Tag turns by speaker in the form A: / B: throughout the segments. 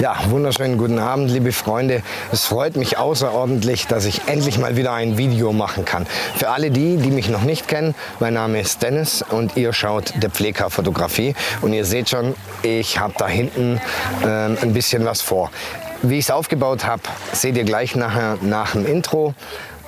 A: Ja, wunderschönen guten Abend, liebe Freunde. Es freut mich außerordentlich, dass ich endlich mal wieder ein Video machen kann. Für alle die, die mich noch nicht kennen, mein Name ist Dennis und ihr schaut der Pfleger Fotografie. Und ihr seht schon, ich habe da hinten äh, ein bisschen was vor. Wie ich es aufgebaut habe, seht ihr gleich nachher nach dem Intro.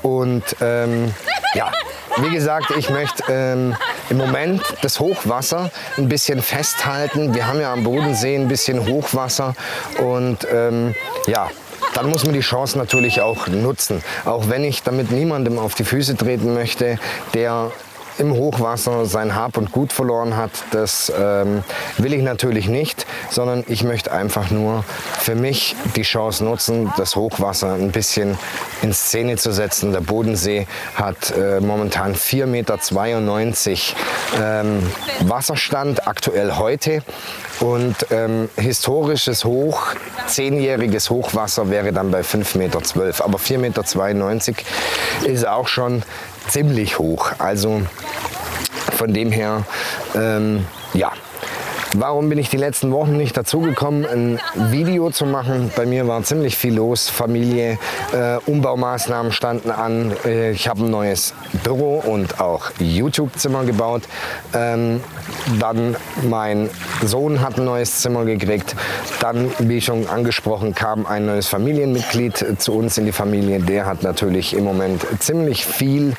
A: Und ähm, ja, wie gesagt, ich möchte ähm, im Moment das Hochwasser ein bisschen festhalten. Wir haben ja am Bodensee ein bisschen Hochwasser und ähm, ja, dann muss man die Chance natürlich auch nutzen. Auch wenn ich damit niemandem auf die Füße treten möchte, der im Hochwasser sein Hab und Gut verloren hat, das ähm, will ich natürlich nicht, sondern ich möchte einfach nur für mich die Chance nutzen, das Hochwasser ein bisschen in Szene zu setzen. Der Bodensee hat äh, momentan 4,92 Meter ähm, Wasserstand, aktuell heute. Und ähm, historisches Hoch, zehnjähriges Hochwasser wäre dann bei 5,12 Meter. Aber 4,92 Meter ist auch schon ziemlich hoch. Also von dem her, ähm, Warum bin ich die letzten Wochen nicht dazu gekommen, ein Video zu machen? Bei mir war ziemlich viel los. Familie, äh, Umbaumaßnahmen standen an. Äh, ich habe ein neues Büro und auch YouTube-Zimmer gebaut. Ähm, dann mein Sohn hat ein neues Zimmer gekriegt. Dann, wie schon angesprochen, kam ein neues Familienmitglied zu uns in die Familie. Der hat natürlich im Moment ziemlich viel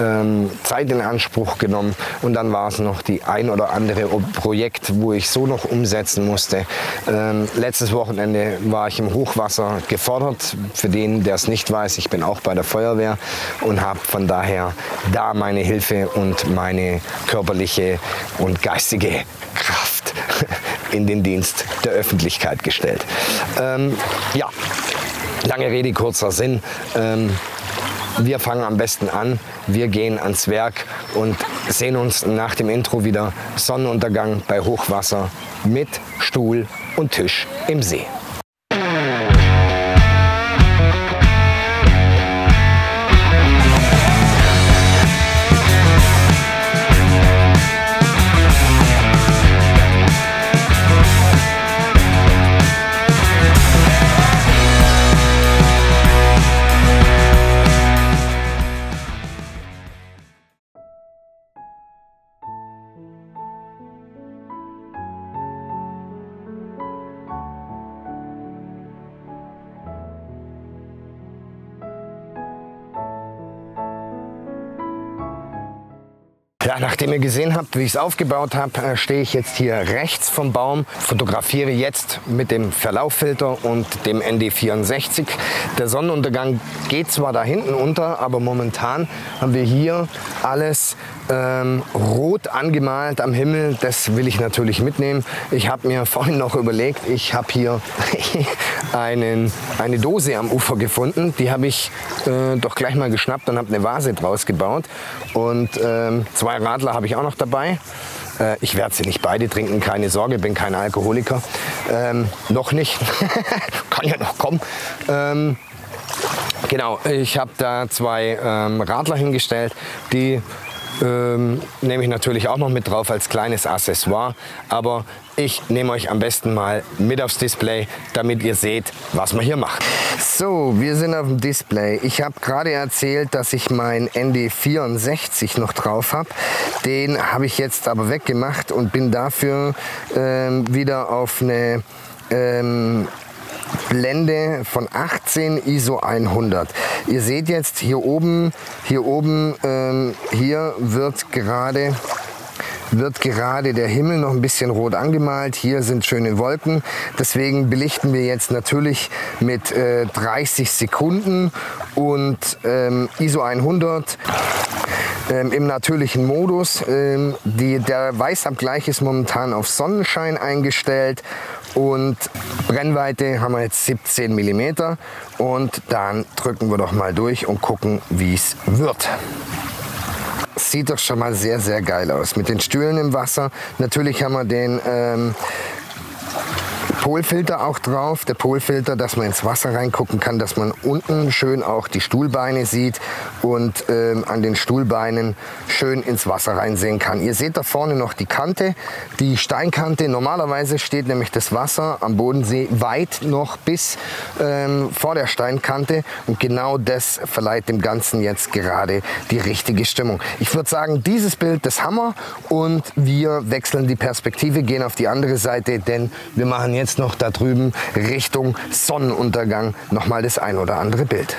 A: ähm, Zeit in Anspruch genommen. Und dann war es noch die ein oder andere Projekt, wo ich so noch umsetzen musste. Ähm, letztes Wochenende war ich im Hochwasser gefordert. Für den, der es nicht weiß, ich bin auch bei der Feuerwehr und habe von daher da meine Hilfe und meine körperliche und geistige Kraft in den Dienst der Öffentlichkeit gestellt. Ähm, ja, lange Rede, kurzer Sinn. Ähm, wir fangen am besten an, wir gehen ans Werk und sehen uns nach dem Intro wieder Sonnenuntergang bei Hochwasser mit Stuhl und Tisch im See. Ja, nachdem ihr gesehen habt, wie ich es aufgebaut habe, äh, stehe ich jetzt hier rechts vom Baum, fotografiere jetzt mit dem Verlauffilter und dem ND64. Der Sonnenuntergang geht zwar da hinten unter, aber momentan haben wir hier alles ähm, rot angemalt am Himmel. Das will ich natürlich mitnehmen. Ich habe mir vorhin noch überlegt, ich habe hier einen, eine Dose am Ufer gefunden. Die habe ich äh, doch gleich mal geschnappt und habe eine Vase draus gebaut. Und ähm, zwei Radler habe ich auch noch dabei. Äh, ich werde sie nicht beide trinken, keine Sorge, bin kein Alkoholiker. Ähm, noch nicht. Kann ja noch kommen. Ähm, genau, ich habe da zwei ähm, Radler hingestellt, die ähm, nehme ich natürlich auch noch mit drauf als kleines Accessoire. Aber ich nehme euch am besten mal mit aufs Display, damit ihr seht, was man hier macht. So, wir sind auf dem Display. Ich habe gerade erzählt, dass ich mein ND64 noch drauf habe. Den habe ich jetzt aber weggemacht und bin dafür ähm, wieder auf eine ähm, Blende von 18 ISO 100. Ihr seht jetzt hier oben, hier oben, ähm, hier wird gerade wird gerade der Himmel noch ein bisschen rot angemalt. Hier sind schöne Wolken. Deswegen belichten wir jetzt natürlich mit äh, 30 Sekunden und ähm, ISO 100 ähm, im natürlichen Modus. Ähm, die, der Weißabgleich ist momentan auf Sonnenschein eingestellt und Brennweite haben wir jetzt 17 mm und dann drücken wir doch mal durch und gucken, wie es wird. Sieht doch schon mal sehr, sehr geil aus. Mit den Stühlen im Wasser. Natürlich haben wir den ähm, Polfilter auch drauf. Der Polfilter, dass man ins Wasser reingucken kann, dass man unten schön auch die Stuhlbeine sieht und ähm, an den Stuhlbeinen schön ins Wasser reinsehen kann. Ihr seht da vorne noch die Kante, die Steinkante. Normalerweise steht nämlich das Wasser am Bodensee weit noch bis ähm, vor der Steinkante und genau das verleiht dem Ganzen jetzt gerade die richtige Stimmung. Ich würde sagen, dieses Bild, das Hammer und wir wechseln die Perspektive, gehen auf die andere Seite, denn wir machen jetzt noch da drüben Richtung Sonnenuntergang nochmal das ein oder andere Bild.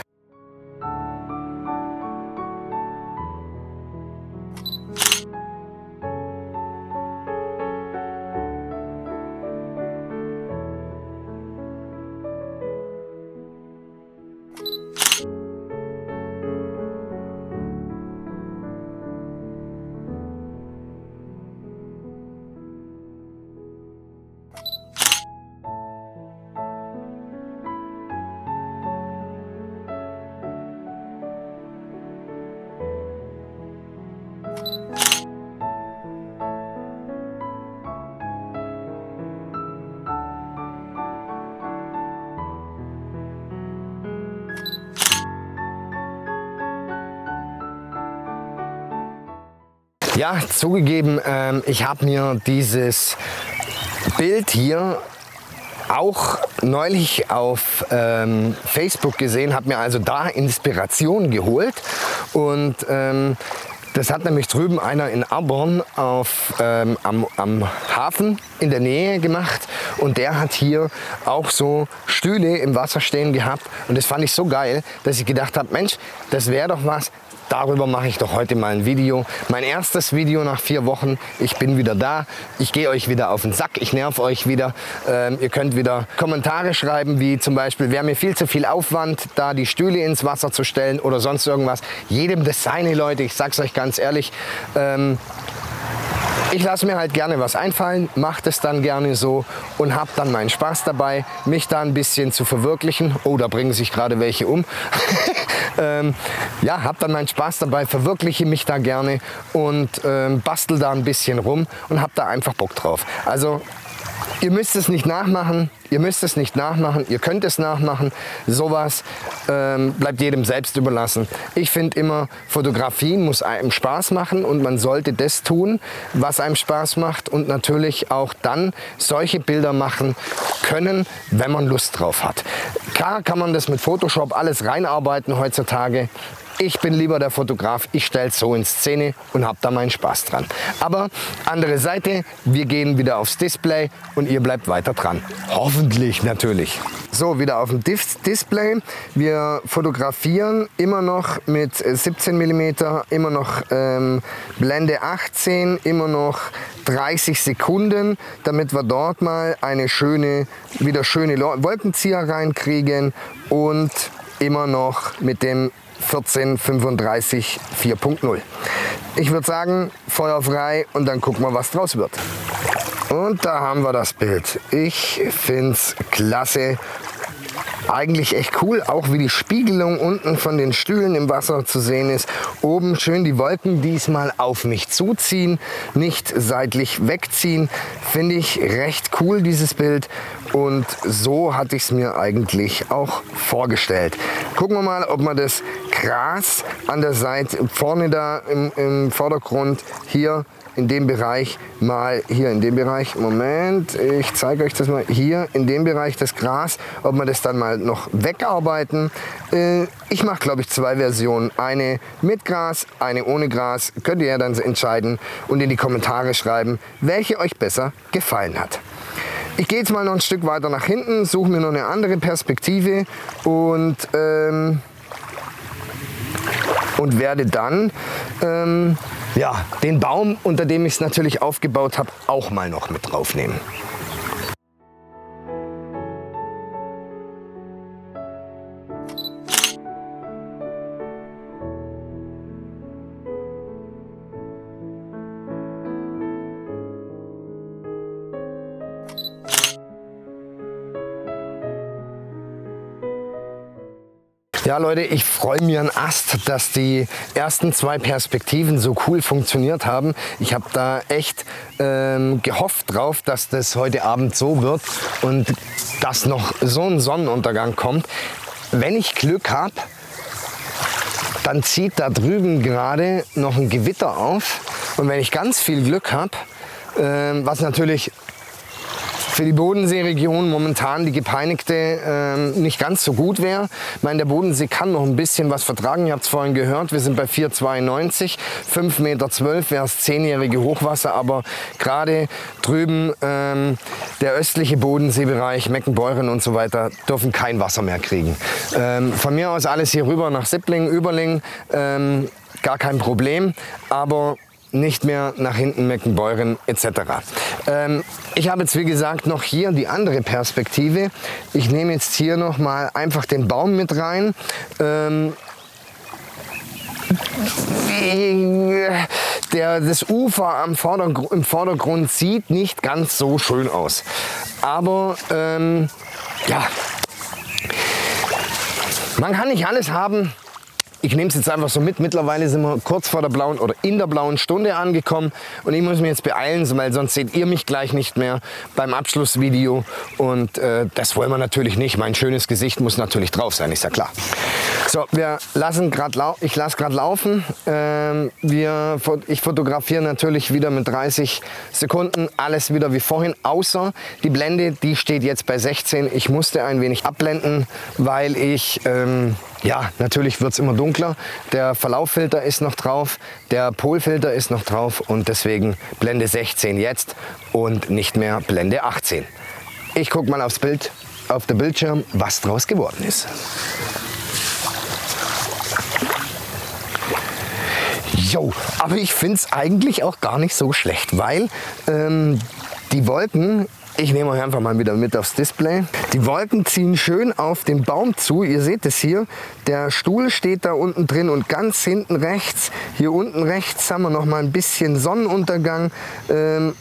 A: Ja, zugegeben, ähm, ich habe mir dieses Bild hier auch neulich auf ähm, Facebook gesehen, habe mir also da Inspiration geholt und ähm, das hat nämlich drüben einer in Arbon auf, ähm, am, am Hafen in der Nähe gemacht und der hat hier auch so Stühle im Wasser stehen gehabt und das fand ich so geil, dass ich gedacht habe, Mensch, das wäre doch was, Darüber mache ich doch heute mal ein Video. Mein erstes Video nach vier Wochen. Ich bin wieder da. Ich gehe euch wieder auf den Sack. Ich nerv euch wieder. Ähm, ihr könnt wieder Kommentare schreiben, wie zum Beispiel, wäre mir viel zu viel Aufwand, da die Stühle ins Wasser zu stellen oder sonst irgendwas. Jedem das seine, Leute. Ich sag's euch ganz ehrlich. Ähm, ich lasse mir halt gerne was einfallen, mache das dann gerne so und habe dann meinen Spaß dabei, mich da ein bisschen zu verwirklichen. Oh, da bringen sich gerade welche um. ähm, ja, habe dann meinen Spaß dabei, verwirkliche mich da gerne und ähm, bastel da ein bisschen rum und habe da einfach Bock drauf. Also Ihr müsst es nicht nachmachen, ihr müsst es nicht nachmachen, ihr könnt es nachmachen. Sowas ähm, bleibt jedem selbst überlassen. Ich finde immer, Fotografien muss einem Spaß machen und man sollte das tun, was einem Spaß macht und natürlich auch dann solche Bilder machen können, wenn man Lust drauf hat. Klar kann man das mit Photoshop alles reinarbeiten heutzutage, ich bin lieber der Fotograf, ich stelle es so in Szene und habe da meinen Spaß dran. Aber andere Seite, wir gehen wieder aufs Display und ihr bleibt weiter dran. Hoffentlich natürlich. So, wieder auf dem Display. Wir fotografieren immer noch mit 17 mm, immer noch ähm, Blende 18, immer noch 30 Sekunden, damit wir dort mal eine schöne, wieder schöne Wolkenzieher reinkriegen und immer noch mit dem 1435 4.0. Ich würde sagen, Feuer frei und dann gucken wir, was draus wird. Und da haben wir das Bild. Ich finde es klasse eigentlich echt cool, auch wie die Spiegelung unten von den Stühlen im Wasser zu sehen ist. Oben schön die Wolken diesmal auf mich zuziehen, nicht seitlich wegziehen. Finde ich recht cool, dieses Bild. Und so hatte ich es mir eigentlich auch vorgestellt. Gucken wir mal, ob man das Gras an der Seite, vorne da im, im Vordergrund hier in dem Bereich mal hier in dem Bereich, Moment, ich zeige euch das mal, hier in dem Bereich das Gras, ob wir das dann mal noch wegarbeiten. Äh, ich mache glaube ich zwei Versionen, eine mit Gras, eine ohne Gras, könnt ihr ja dann entscheiden und in die Kommentare schreiben, welche euch besser gefallen hat. Ich gehe jetzt mal noch ein Stück weiter nach hinten, suche mir noch eine andere Perspektive und, ähm, und werde dann ähm, ja, den Baum, unter dem ich es natürlich aufgebaut habe, auch mal noch mit draufnehmen. Ja Leute, ich freue mich an Ast, dass die ersten zwei Perspektiven so cool funktioniert haben. Ich habe da echt ähm, gehofft drauf, dass das heute Abend so wird und dass noch so ein Sonnenuntergang kommt. Wenn ich Glück habe, dann zieht da drüben gerade noch ein Gewitter auf. Und wenn ich ganz viel Glück habe, äh, was natürlich für die Bodenseeregion momentan die gepeinigte ähm, nicht ganz so gut wäre. Ich meine, der Bodensee kann noch ein bisschen was vertragen. Ihr habt es vorhin gehört, wir sind bei 4,92. 5,12 Meter wäre es zehnjährige Hochwasser, aber gerade drüben ähm, der östliche Bodenseebereich, Meckenbeuren und so weiter, dürfen kein Wasser mehr kriegen. Ähm, von mir aus alles hier rüber nach Sippling, Überling, ähm, gar kein Problem. Aber nicht mehr nach hinten Meckenbeuren etc. Ähm, ich habe jetzt wie gesagt noch hier die andere Perspektive. Ich nehme jetzt hier noch mal einfach den Baum mit rein. Ähm, der, das Ufer am Vordergrund, im Vordergrund sieht nicht ganz so schön aus. Aber ähm, ja, man kann nicht alles haben ich nehme es jetzt einfach so mit. Mittlerweile sind wir kurz vor der blauen oder in der blauen Stunde angekommen und ich muss mich jetzt beeilen, weil sonst seht ihr mich gleich nicht mehr beim Abschlussvideo und äh, das wollen wir natürlich nicht. Mein schönes Gesicht muss natürlich drauf sein, ist ja klar. So, wir lassen gerade ich lasse gerade laufen. Ähm, wir, ich fotografiere natürlich wieder mit 30 Sekunden alles wieder wie vorhin, außer die Blende, die steht jetzt bei 16. Ich musste ein wenig abblenden, weil ich ähm, ja, natürlich wird es immer dunkler. Der Verlauffilter ist noch drauf, der Polfilter ist noch drauf und deswegen Blende 16 jetzt und nicht mehr Blende 18. Ich gucke mal aufs Bild, auf der Bildschirm, was draus geworden ist. Jo, aber ich finde es eigentlich auch gar nicht so schlecht, weil ähm, die Wolken ich nehme euch einfach mal wieder mit aufs Display. Die Wolken ziehen schön auf den Baum zu. Ihr seht es hier. Der Stuhl steht da unten drin und ganz hinten rechts, hier unten rechts haben wir noch mal ein bisschen Sonnenuntergang. Ähm,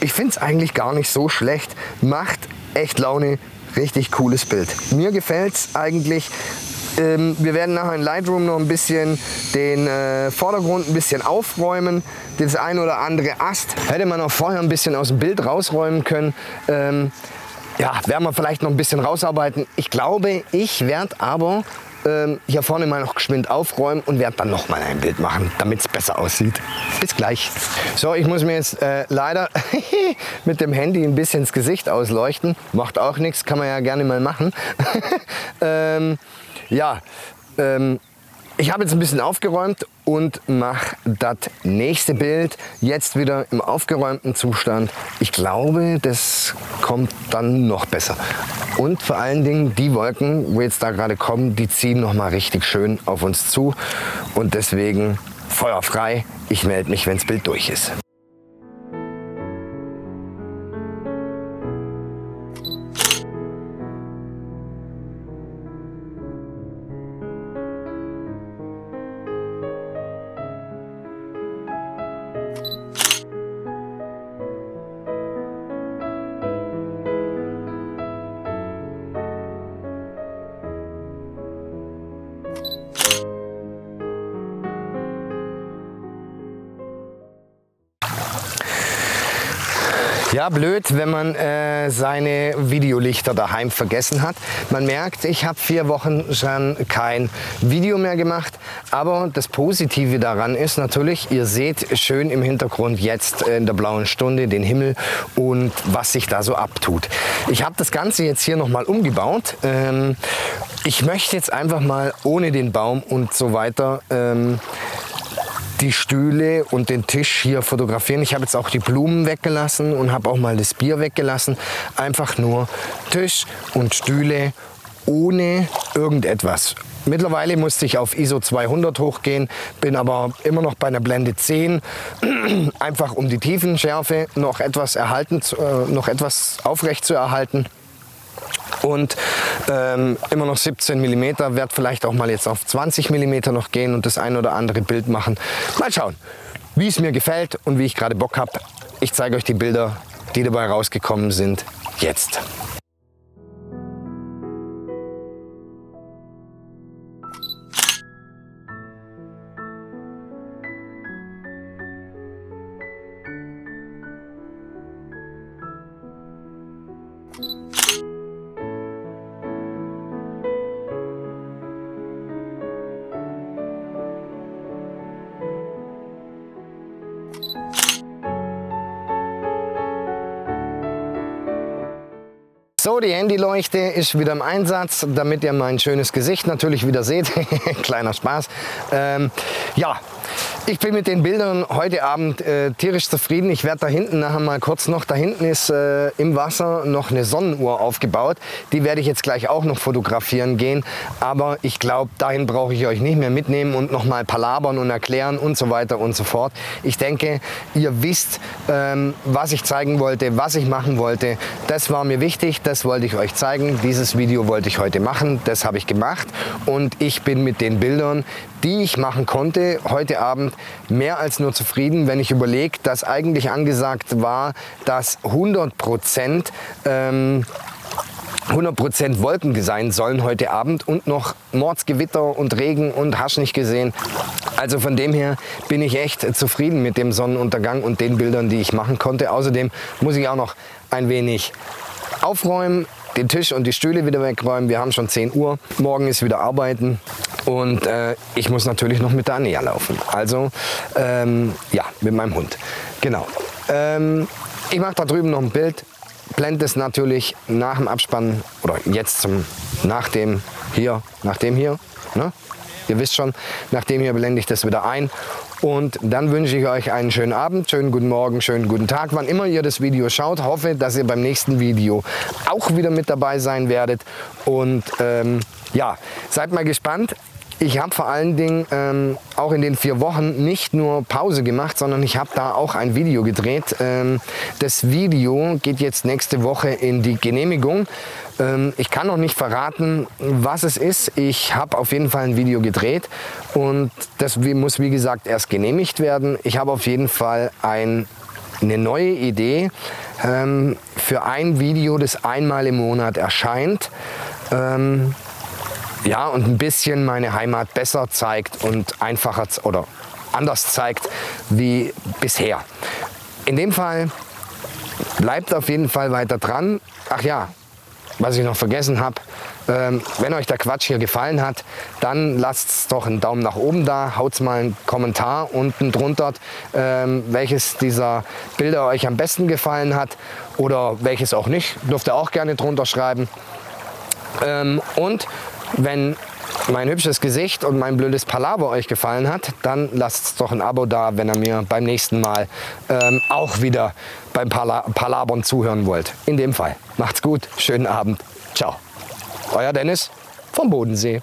A: ich finde es eigentlich gar nicht so schlecht. Macht echt Laune. Richtig cooles Bild. Mir gefällt es eigentlich. Ähm, wir werden nachher in Lightroom noch ein bisschen den äh, Vordergrund ein bisschen aufräumen. Das ein oder andere Ast hätte man auch vorher ein bisschen aus dem Bild rausräumen können. Ähm, ja, werden wir vielleicht noch ein bisschen rausarbeiten. Ich glaube, ich werde aber ähm, hier vorne mal noch geschwind aufräumen und werde dann noch mal ein Bild machen, damit es besser aussieht. Bis gleich. So, ich muss mir jetzt äh, leider mit dem Handy ein bisschen ins Gesicht ausleuchten. Macht auch nichts, kann man ja gerne mal machen. ähm, ja, ähm, ich habe jetzt ein bisschen aufgeräumt und mache das nächste Bild jetzt wieder im aufgeräumten Zustand. Ich glaube, das kommt dann noch besser. Und vor allen Dingen die Wolken, wo jetzt da gerade kommen, die ziehen noch mal richtig schön auf uns zu. Und deswegen Feuer frei. Ich melde mich, wenn das Bild durch ist. Ja, blöd, wenn man äh, seine Videolichter daheim vergessen hat. Man merkt, ich habe vier Wochen schon kein Video mehr gemacht. Aber das Positive daran ist natürlich, ihr seht schön im Hintergrund jetzt in der blauen Stunde den Himmel und was sich da so abtut. Ich habe das Ganze jetzt hier nochmal umgebaut. Ähm, ich möchte jetzt einfach mal ohne den Baum und so weiter ähm, die Stühle und den Tisch hier fotografieren. Ich habe jetzt auch die Blumen weggelassen und habe auch mal das Bier weggelassen. Einfach nur Tisch und Stühle ohne irgendetwas. Mittlerweile musste ich auf ISO 200 hochgehen, bin aber immer noch bei einer Blende 10, einfach um die Tiefenschärfe noch etwas, erhalten, äh, noch etwas aufrecht zu erhalten und ähm, immer noch 17 mm, werde vielleicht auch mal jetzt auf 20 mm noch gehen und das ein oder andere Bild machen. Mal schauen, wie es mir gefällt und wie ich gerade Bock habe. Ich zeige euch die Bilder, die dabei rausgekommen sind, jetzt. So, die Handyleuchte ist wieder im Einsatz, damit ihr mein schönes Gesicht natürlich wieder seht. Kleiner Spaß. Ähm, ja, ich bin mit den Bildern heute Abend äh, tierisch zufrieden. Ich werde da hinten nachher mal kurz noch, da hinten ist äh, im Wasser noch eine Sonnenuhr aufgebaut. Die werde ich jetzt gleich auch noch fotografieren gehen. Aber ich glaube, dahin brauche ich euch nicht mehr mitnehmen und noch mal palabern und erklären und so weiter und so fort. Ich denke, ihr wisst, ähm, was ich zeigen wollte, was ich machen wollte. Das war mir wichtig, das wollte ich euch zeigen. Dieses Video wollte ich heute machen, das habe ich gemacht. Und ich bin mit den Bildern, die ich machen konnte, heute Abend mehr als nur zufrieden, wenn ich überlege, dass eigentlich angesagt war, dass 100 Prozent ähm, 100% Wolken sein sollen heute Abend und noch Mordsgewitter und Regen und hast nicht gesehen. Also von dem her bin ich echt zufrieden mit dem Sonnenuntergang und den Bildern, die ich machen konnte. Außerdem muss ich auch noch ein wenig aufräumen, den Tisch und die Stühle wieder wegräumen. Wir haben schon 10 Uhr. Morgen ist wieder Arbeiten. Und äh, ich muss natürlich noch mit der Anja laufen. Also ähm, ja, mit meinem Hund. Genau. Ähm, ich mache da drüben noch ein Bild, blende es natürlich nach dem Abspann oder jetzt zum, nach dem hier, nach dem hier. Ne? Ihr wisst schon, nach dem hier blende ich das wieder ein. Und dann wünsche ich euch einen schönen Abend, schönen guten Morgen, schönen guten Tag, wann immer ihr das Video schaut. Hoffe, dass ihr beim nächsten Video auch wieder mit dabei sein werdet. Und ähm, ja, seid mal gespannt. Ich habe vor allen Dingen ähm, auch in den vier Wochen nicht nur Pause gemacht, sondern ich habe da auch ein Video gedreht. Ähm, das Video geht jetzt nächste Woche in die Genehmigung. Ähm, ich kann noch nicht verraten, was es ist. Ich habe auf jeden Fall ein Video gedreht und das muss wie gesagt erst genehmigt werden. Ich habe auf jeden Fall ein eine neue Idee ähm, für ein Video, das einmal im Monat erscheint. Ähm, ja, und ein bisschen meine Heimat besser zeigt und einfacher oder anders zeigt wie bisher. In dem Fall bleibt auf jeden Fall weiter dran. Ach ja, was ich noch vergessen habe, ähm, wenn euch der Quatsch hier gefallen hat, dann lasst doch einen Daumen nach oben da, haut mal einen Kommentar unten drunter, ähm, welches dieser Bilder euch am besten gefallen hat oder welches auch nicht, dürft ihr auch gerne drunter schreiben. Ähm, und wenn mein hübsches Gesicht und mein blödes Palaver euch gefallen hat, dann lasst doch ein Abo da, wenn ihr mir beim nächsten Mal ähm, auch wieder beim Pala Palabern zuhören wollt. In dem Fall. Macht's gut, schönen Abend. Ciao. Euer Dennis vom Bodensee.